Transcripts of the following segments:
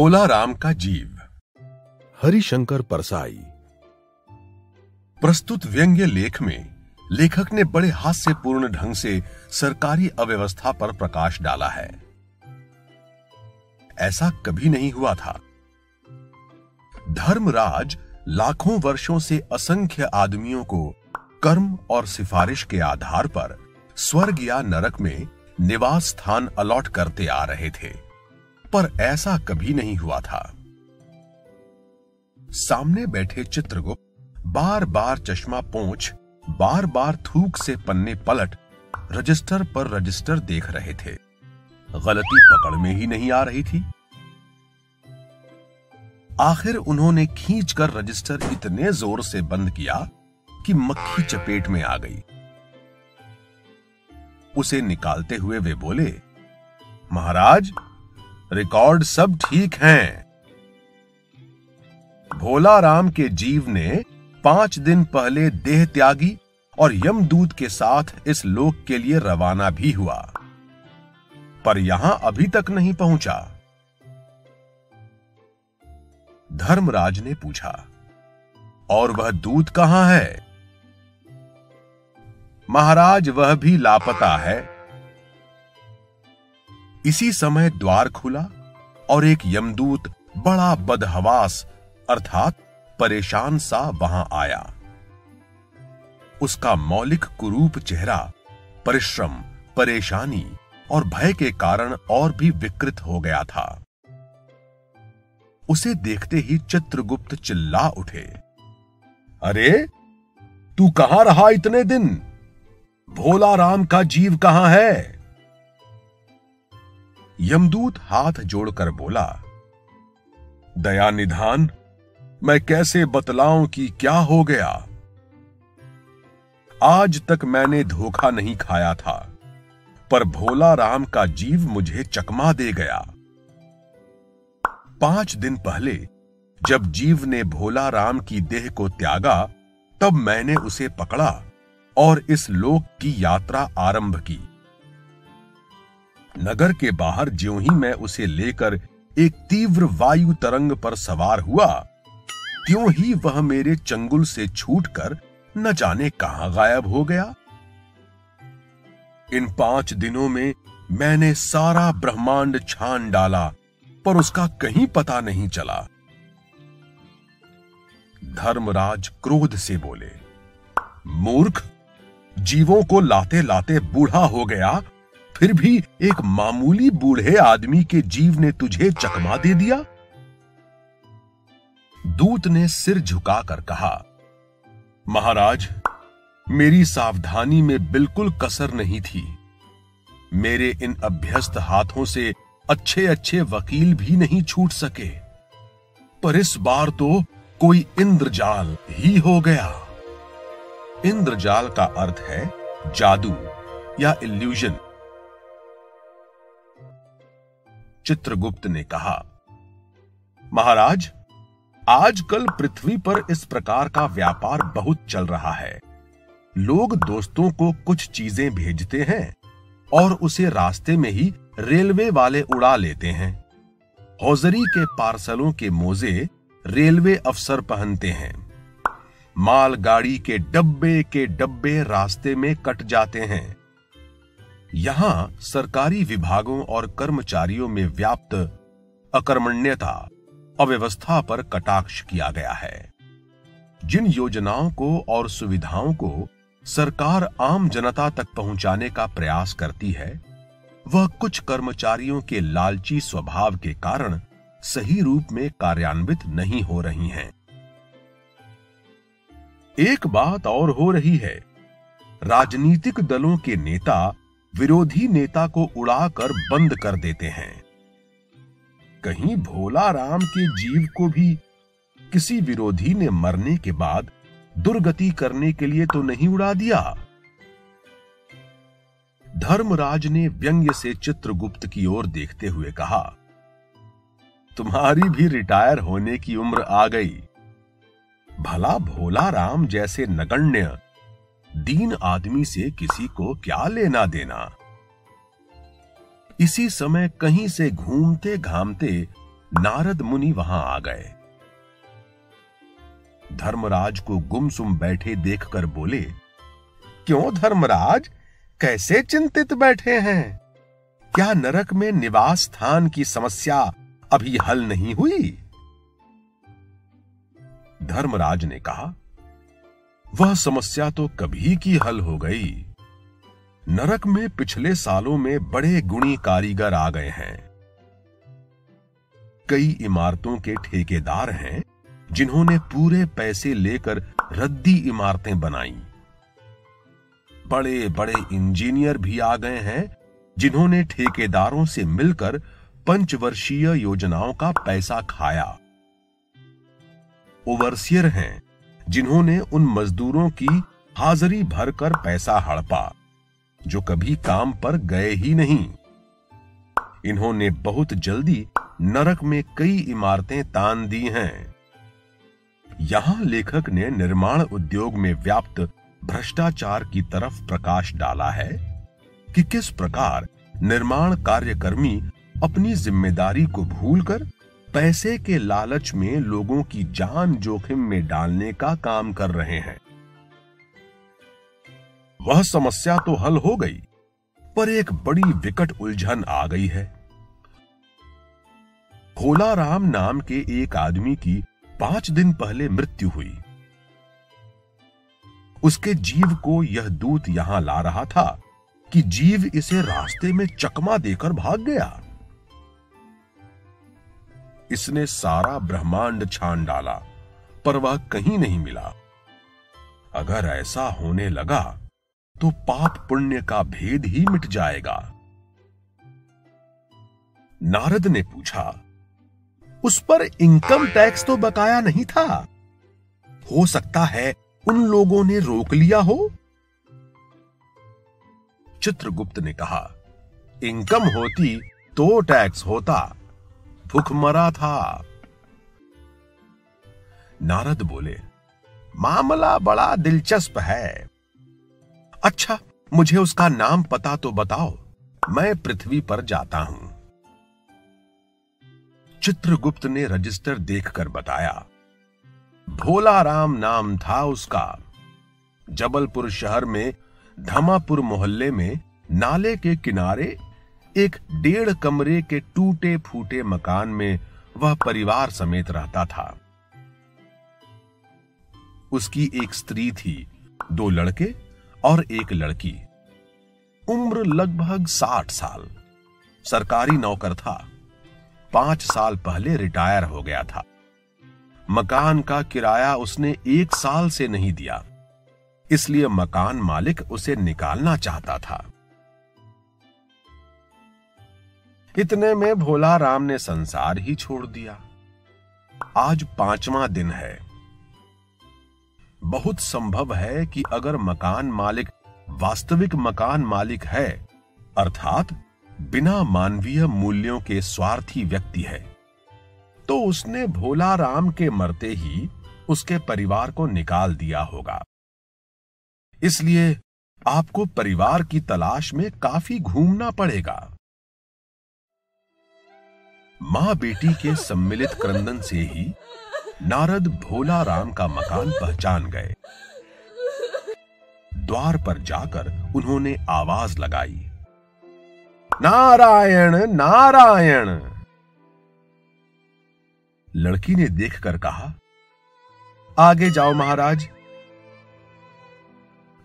भोला राम का जीव। हरिशंकर परसाई। प्रस्तुत व्यंग्य लेख में लेखक ने बड़े हास्यपूर्ण ढंग से सरकारी अव्यवस्था पर प्रकाश डाला है। ऐसा कभी नहीं हुआ था। धर्मराज लाखों वर्षों से असंख्य आदमियों को कर्म और सिफारिश के आधार पर स्वर्ग या नरक में निवास स्थान अलॉट करते आ रहे थे। पर ऐसा कभी नहीं हुआ था। सामने बैठे चित्रगुप्त बार बार चश्मा पोंछ बार बार थूक से पन्ने पलट रजिस्टर पर रजिस्टर देख रहे थे। गलती पकड़ में ही नहीं आ रही थी। आखिर उन्होंने खींचकर रजिस्टर इतने ज़ोर से बंद किया कि मक्खी चपेट में आ गई। उसे निकालते हुए वे बोले, महाराज रिकॉर्ड सब ठीक हैं। भोला राम के जीव ने पाँच दिन पहले देह त्यागी और यमदूत के साथ इस लोक के लिए रवाना भी हुआ। पर यहाँ अभी तक नहीं पहुँचा। धर्मराज ने पूछा, और वह दूत कहाँ है? महाराज, वह भी लापता है। इसी समय द्वार खुला और एक यमदूत बड़ा बदहवास, अर्थात परेशान सा वहाँ आया। उसका मौलिक कुरूप चेहरा परिश्रम, परेशानी और भय के कारण और भी विकृत हो गया था। उसे देखते ही चित्रगुप्त चिल्ला उठे। अरे, तू कहाँ रहा इतने दिन? भोला राम का जीव कहाँ है? यमदूत हाथ जोड़कर बोला, दया निधान, मैं कैसे बतलाऊं कि क्या हो गया? आज तक मैंने धोखा नहीं खाया था, पर भोला राम का जीव मुझे चकमा दे गया। पाँच दिन पहले, जब जीव ने भोला राम की देह को त्यागा, तब मैंने उसे पकड़ा और इस लोक की यात्रा आरंभ की। नगर के बाहर ज्यों ही मैं उसे लेकर एक तीव्र वायु तरंग पर सवार हुआ, त्यों ही वह मेरे चंगुल से छूटकर न जाने कहाँ गायब हो गया। इन पाँच दिनों में मैंने सारा ब्रह्मांड छान डाला, पर उसका कहीं पता नहीं चला। धर्मराज क्रोध से बोले, मूर्ख, जीवों को लाते लाते बूढ़ा हो गया फिर भी एक मामूली बूढ़े आदमी के जीव ने तुझे चकमा दे दिया? दूत ने सिर झुकाकर कहा, महाराज, मेरी सावधानी में बिल्कुल कसर नहीं थी। मेरे इन अभ्यस्त हाथों से अच्छे अच्छे वकील भी नहीं छूट सके। पर इस बार तो कोई इंद्रजाल ही हो गया। इंद्रजाल का अर्थ है जादू या इल्यूजन चित्रगुप्त ने कहा, महाराज, आजकल पृथ्वी पर इस प्रकार का व्यापार बहुत चल रहा है। लोग दोस्तों को कुछ चीज़ें भेजते हैं और उसे रास्ते में ही रेलवे वाले उड़ा लेते हैं। हौजरी के पार्सलों के मोजे रेलवे अफसर पहनते हैं। मालगाड़ी के डब्बे के डब्बे रास्ते में कट जाते हैं। यहाँ सरकारी विभागों और कर्मचारियों में व्याप्त अकर्मण्यता अव्यवस्था पर कटाक्ष किया गया है जिन योजनाओं को और सुविधाओं को सरकार आम जनता तक पहुँचाने का प्रयास करती है, वह कुछ कर्मचारियों के लालची स्वभाव के कारण सही रूप में कार्यान्वित नहीं हो रही हैं। एक बात और हो रही है राजनीतिक दलों के नेता विरोधी नेता को उड़ाकर बंद कर देते हैं। कहीं भोला राम के जीव को भी किसी विरोधी ने मरने के बाद दुर्गति करने के लिए तो नहीं उड़ा दिया। धर्मराज ने व्यंग्य से चित्रगुप्त की ओर देखते हुए कहा, तुम्हारी भी रिटायर होने की उम्र आ गई। भला भोला राम जैसे नगण्य दीन आदमी से किसी को क्या लेना देना? इसी समय कहीं से घूमते घामते नारद मुनि वहाँ आ गए। धर्मराज को गुमसुम बैठे देखकर बोले, क्यों धर्मराज? कैसे चिंतित बैठे हैं? क्या नरक में निवास स्थान की समस्या अभी हल नहीं हुई? धर्मराज ने कहा वह समस्या तो कभी की हल हो गई। नरक में पिछले सालों में बड़े गुणी कारीगर आ गए हैं। कई इमारतों के ठेकेदार हैं, जिन्होंने पूरे पैसे लेकर रद्दी इमारतें बनाई। बड़े बड़े इंजीनियर भी आ गए हैं, जिन्होंने ठेकेदारों से मिलकर पंचवर्षीय योजनाओं का पैसा खाया। ओवरसियर हैं जिन्होंने उन मजदूरों की हाजिरी भरकर पैसा हड़पा, जो कभी काम पर गए ही नहीं। इन्होंने बहुत जल्दी नरक में कई इमारतें तान दी हैं। यहाँ लेखक ने निर्माण उद्योग में व्याप्त भ्रष्टाचार की तरफ़ प्रकाश डाला है कि किस प्रकार निर्माण कार्यकर्मी अपनी ज़िम्मेदारी को भूलकर पैसे के लालच में लोगों की जान जोखिम में डालने का काम कर रहे हैं। वह समस्या तो हल हो गई, पर एक बड़ी विकट उलझन आ गई है। भोला राम नाम के एक आदमी की पाँच दिन पहले मृत्यु हुई। उसके जीव को यह दूत यहाँ ला रहा था कि जीव इसे रास्ते में चकमा देकर भाग गया। इसने सारा ब्रह्मांड छान डाला पर वह कहीं नहीं मिला। अगर ऐसा होने लगा तो पाप पुण्य का भेद ही मिट जाएगा। नारद ने पूछा, उस पर इनकम टैक्स तो बकाया नहीं था? हो सकता है उन लोगों ने रोक लिया हो? चित्रगुप्त ने कहा इनकम होती तो टैक्स होता। भूखमरा था। नारद बोले, मामला बड़ा दिलचस्प है। अच्छा मुझे उसका नाम पता तो बताओ। मैं पृथ्वी पर जाता हूँ। चित्रगुप्त ने रजिस्टर देखकर बताया भोला राम नाम था उसका। जबलपुर शहर में, धमापुर मोहल्ले में, नाले के किनारे एक डेढ़ कमरे के टूटे फूटे मकान में वह परिवार समेत रहता था। उसकी एक स्त्री थी, दो लड़के और एक लड़की। उम्र लगभग साठ साल। सरकारी नौकर था। पाँच साल पहले रिटायर हो गया था। मकान का किराया उसने एक साल से नहीं दिया। इसलिए मकान मालिक उसे निकालना चाहता था। इतने में भोला राम ने संसार ही छोड़ दिया। आज पांचवा दिन है। बहुत संभव है कि अगर मकान मालिक वास्तविक मकान मालिक है, अर्थात बिना मानवीय मूल्यों के स्वार्थी व्यक्ति है तो उसने भोला राम के मरते ही उसके परिवार को निकाल दिया होगा। इसलिए आपको परिवार की तलाश में काफ़ी घूमना पड़ेगा। माँ बेटी के सम्मिलित क्रंदन से ही नारद भोला राम का मकान पहचान गए। द्वार पर जाकर उन्होंने आवाज़ लगाई। नारायण नारायण! लड़की ने देखकर कहा, आगे जाओ महाराज।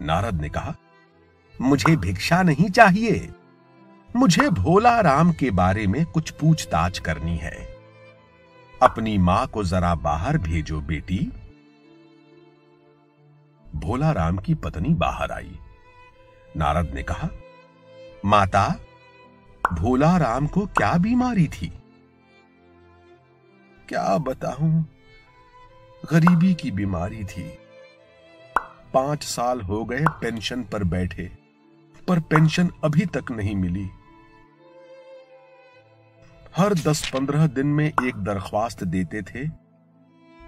नारद ने कहा, मुझे भिक्षा नहीं चाहिए। मुझे भोला राम के बारे में कुछ पूछताछ करनी है। अपनी माँ को जरा बाहर भेजो बेटी। भोला राम की पत्नी बाहर आई। नारद ने कहा, माता भोला राम को क्या बीमारी थी? क्या बताऊँ? गरीबी की बीमारी थी। पाँच साल हो गए पेंशन पर बैठे, पर पेंशन अभी तक नहीं मिली। हर दस पंद्रह दिन में एक दरख्वास्त देते थे,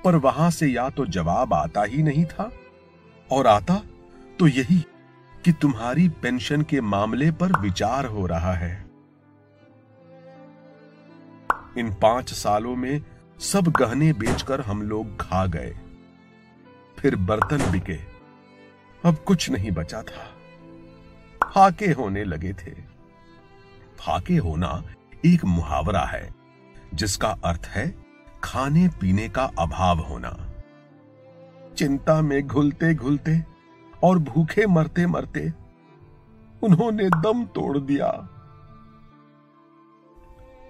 पर वहाँ से या तो जवाब आता ही नहीं था, और आता तो यही कि तुम्हारी पेंशन के मामले पर विचार हो रहा है। इन पाँच सालों में सब गहने बेचकर हम लोग खा गए। फिर बर्तन बिके। अब कुछ नहीं बचा था। फाके होने लगे थे। फाके होना एक मुहावरा है, जिसका अर्थ है खाने पीने का अभाव होना। चिंता में घुलते घुलते और भूखे मरते मरते उन्होंने दम तोड़ दिया।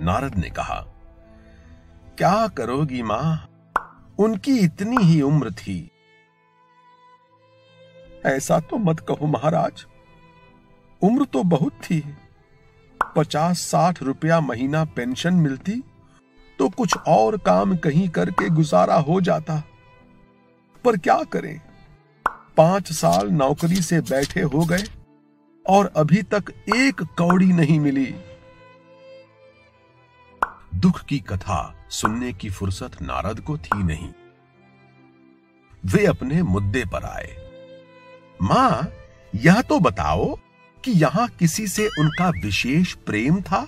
नारद ने कहा, क्या करोगी माँ? उनकी इतनी ही उम्र थी। ऐसा तो मत कहो महाराज, उम्र तो बहुत थी। पचास साठ रुपया महीना पेंशन मिलती तो कुछ और काम कहीं करके गुजारा हो जाता। पर क्या करें? पाँच साल नौकरी से बैठे हो गए, और अभी तक एक कौड़ी नहीं मिली। दुख की कथा सुनने की फुर्सत नारद को थी नहीं। वे अपने मुद्दे पर आए। माँ, यह तो बताओ कि यहाँ किसी से उनका विशेष प्रेम था,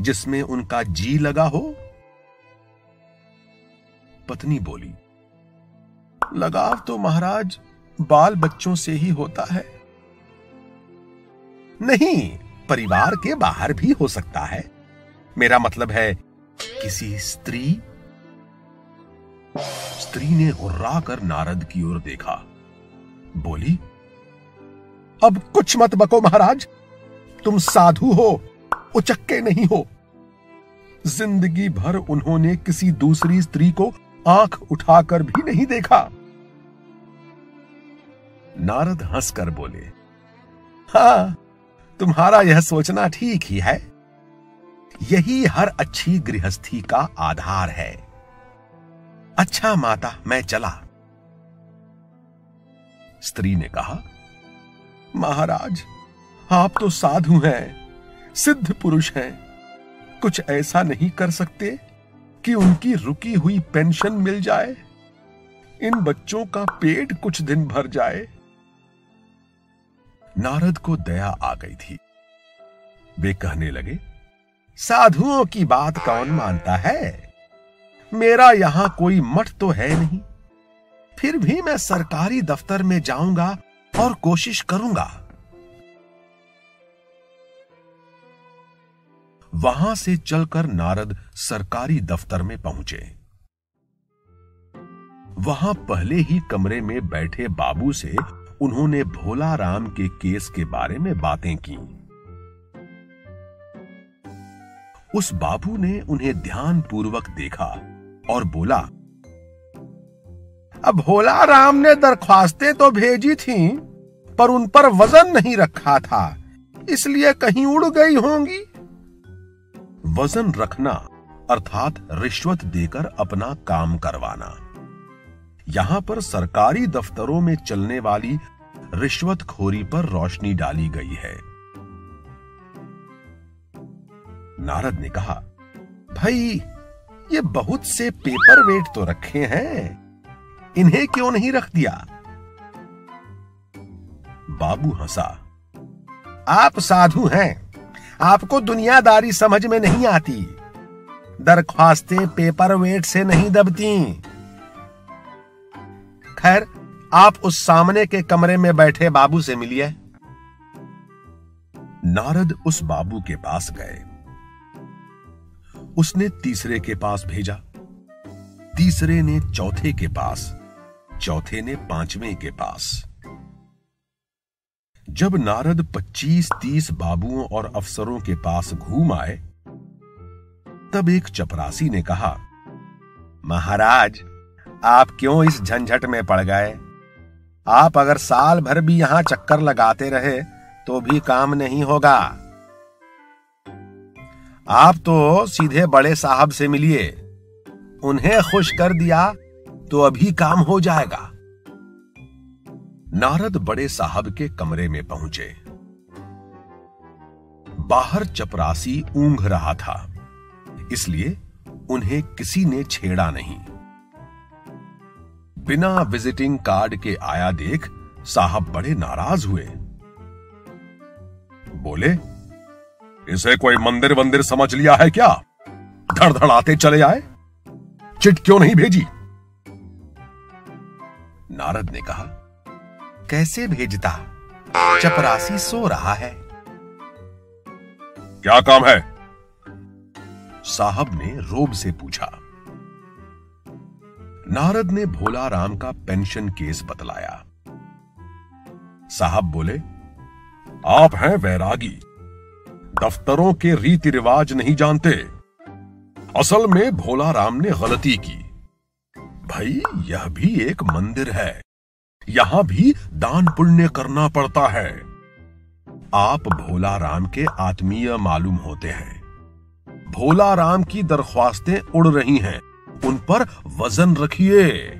जिसमें उनका जी लगा हो? पत्नी बोली, लगाव तो महाराज बाल बच्चों से ही होता है। नहीं, परिवार के बाहर भी हो सकता है। मेरा मतलब है, किसी स्त्री स्त्री ने हुर्रा कर नारद की ओर देखा। बोली अब कुछ मत बको महाराज। तुम साधु हो, उचक्के नहीं हो। ज़िंदगी भर उन्होंने किसी दूसरी स्त्री को आँख उठाकर भी नहीं देखा। नारद हंसकर बोले, हाँ, तुम्हारा यह सोचना ठीक ही है। यही हर अच्छी गृहस्थी का आधार है। अच्छा माता, मैं चला। स्त्री ने कहा महाराज, आप तो साधु हैं, सिद्ध पुरुष हैं। कुछ ऐसा नहीं कर सकते कि उनकी रुकी हुई पेंशन मिल जाए, इन बच्चों का पेट कुछ दिन भर जाए। नारद को दया आ गई थी। वे कहने लगे, साधुओं की बात कौन मानता है? मेरा यहाँ कोई मठ तो है नहीं। फिर भी मैं सरकारी दफ्तर में जाऊँगा और कोशिश करूँगा। वहाँ से चलकर नारद सरकारी दफ्तर में पहुँचे। वहाँ पहले ही कमरे में बैठे बाबू से उन्होंने भोला राम के केस के बारे में बातें की। उस बाबू ने उन्हें ध्यान पूर्वक देखा और बोला अब भोला राम ने दरख्वास्तें तो भेजी थीं, पर उन पर वज़न नहीं रखा था, इसलिए कहीं उड़ गई होंगी। वज़न रखना, अर्थात रिश्वत देकर अपना काम करवाना। यहाँ पर सरकारी दफ्तरों में चलने वाली रिश्वतखोरी पर रोशनी डाली गई है। नारद ने कहा, भाई, ये बहुत से पेपर वेट तो रखे हैं। इन्हें क्यों नहीं रख दिया? बाबू हंसा। आप साधु हैं। आपको दुनियादारी समझ में नहीं आती। दरख्वास्तें पेपर वेट से नहीं दबती। खैर, आप उस सामने के कमरे में बैठे बाबू से मिलिए। नारद उस बाबू के पास गए। उसने तीसरे के पास भेजा। तीसरे ने चौथे के पास, चौथे ने पाँचवें के पास। जब नारद 25-30 बाबुओं और अफसरों के पास घूम आए, तब एक चपरासी ने कहा, महाराज, आप क्यों इस झंझट में पड़ गए? आप अगर साल भर भी यहाँ चक्कर लगाते रहे तो भी काम नहीं होगा। आप तो सीधे बड़े साहब से मिलिए। उन्हें खुश कर दिया तो अभी काम हो जाएगा। नारद बड़े साहब के कमरे में पहुँचे। बाहर चपरासी ऊंघ रहा था, इसलिए उन्हें किसी ने छेड़ा नहीं। बिना विजिटिंग कार्ड के आया देख साहब बड़े नाराज़ हुए। बोले, इसे कोई मंदिर वंदिर समझ लिया है क्या? धड़धड़ाते चले आए? चिट क्यों नहीं भेजी? नारद ने कहा कैसे भेजता? चपरासी सो रहा है। क्या काम है? साहब ने रोब से पूछा। नारद ने भोला राम का पेंशन केस बतलाया। साहब बोले आप हैं वैरागी। दफ्तरों के रीति रिवाज नहीं जानते। असल में भोला राम ने गलती की। भाई यह भी एक मंदिर है। यहाँ भी दान पुण्य करना पड़ता है। आप भोला राम के आत्मीय मालूम होते हैं। भोला राम की दरख्वास्तें उड़ रही हैं। उन पर वज़न रखिए।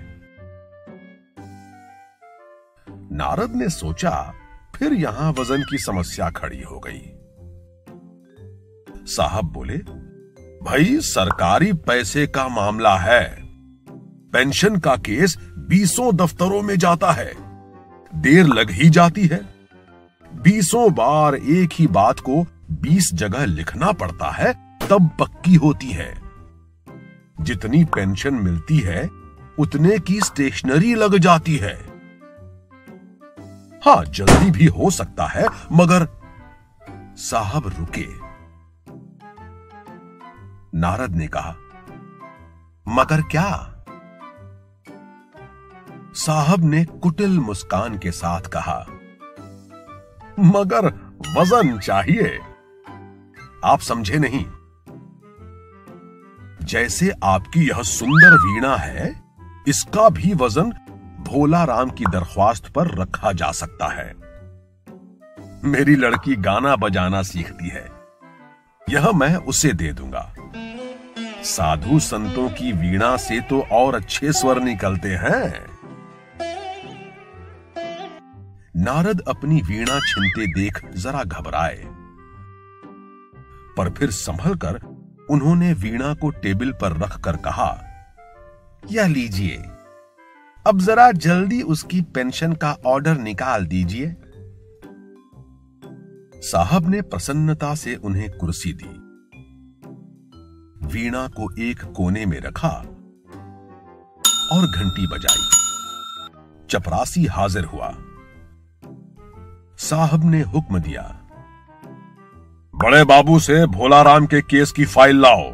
नारद ने सोचा, फिर यहाँ वज़न की समस्या खड़ी हो गई। साहब बोले, भाई, सरकारी पैसे का मामला है। पेंशन का केस बीसों दफ्तरों में जाता है। देर लग ही जाती है। बीसों बार एक ही बात को बीस जगह लिखना पड़ता है, तब पक्की होती है। जितनी पेंशन मिलती है, उतने की स्टेशनरी लग जाती है। हाँ, जल्दी भी हो सकता है, मगर साहब रुके। नारद ने कहा, मगर क्या? साहब ने कुटिल मुस्कान के साथ कहा, मगर वज़न चाहिए। आप समझे नहीं। जैसे आपकी यह सुंदर वीणा है, इसका भी वज़न भोला राम की दरख्वास्त पर रखा जा सकता है। मेरी लड़की गाना बजाना सीखती है। यह मैं उसे दे दूँगा। साधु संतों की वीणा से तो और अच्छे स्वर निकलते हैं। नारद अपनी वीणा छिनते देख जरा घबराए। पर फिर संभल कर उन्होंने वीणा को टेबल पर रखकर कहा, यह लीजिए। अब जरा जल्दी उसकी पेंशन का ऑर्डर निकाल दीजिए। साहब ने प्रसन्नता से उन्हें कुर्सी दी। वीणा को एक कोने में रखा और घंटी बजाई। चपरासी हाजिर हुआ। साहब ने हुक्म दिया। बड़े बाबू से भोलाराम के केस की फ़ाइल लाओ।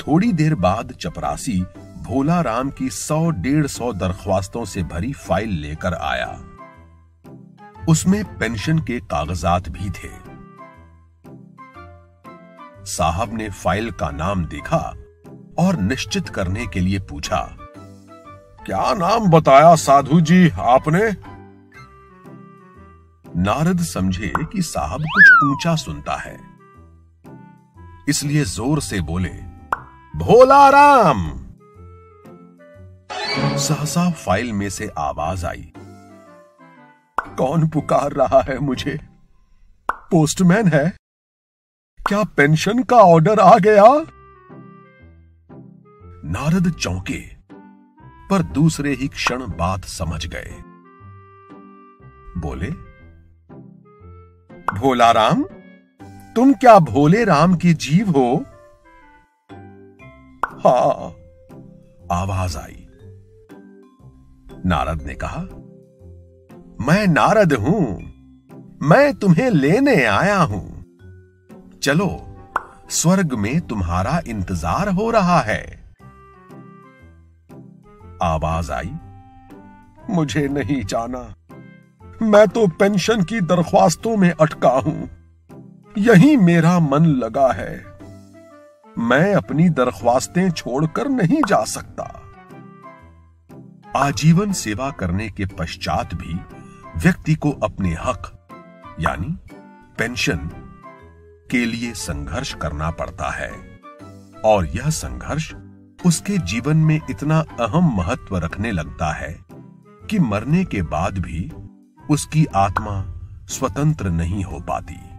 थोड़ी देर बाद चपरासी भोला राम की सौ डेढ़ सौ दरख्वास्तों से भरी फ़ाइल लेकर आया। उसमें पेंशन के कागजात भी थे। साहब ने फ़ाइल का नाम देखा और निश्चित करने के लिए पूछा, क्या नाम बताया साधु जी आपने? नारद समझे कि साहब कुछ ऊँचा सुनता है। इसलिए ज़ोर से बोले, भोला राम! सहसा फ़ाइल में से आवाज़ आई। कौन पुकार रहा है मुझे? पोस्टमैन है? क्या पेंशन का ऑर्डर आ गया? नारद चौंके, पर दूसरे ही क्षण बात समझ गए। बोले भोला राम, तुम क्या भोले राम के जीव हो? हा, आवाज़ आई। नारद ने कहा, मैं नारद हूँ, मैं तुम्हें लेने आया हूँ। चलो, स्वर्ग में तुम्हारा इंतज़ार हो रहा है। आवाज़ आई, मुझे नहीं जाना। मैं तो पेंशन की दरख्वास्तों में अटका हूँ। यही मेरा मन लगा है। मैं अपनी दरख्वास्तें छोड़कर नहीं जा सकता। आजीवन सेवा करने के पश्चात भी व्यक्ति को अपने हक, यानी पेंशन, के लिए संघर्ष करना पड़ता है। और यह संघर्ष उसके जीवन में इतना अहम महत्व रखने लगता है कि मरने के बाद भी उसकी आत्मा स्वतंत्र नहीं हो पाती।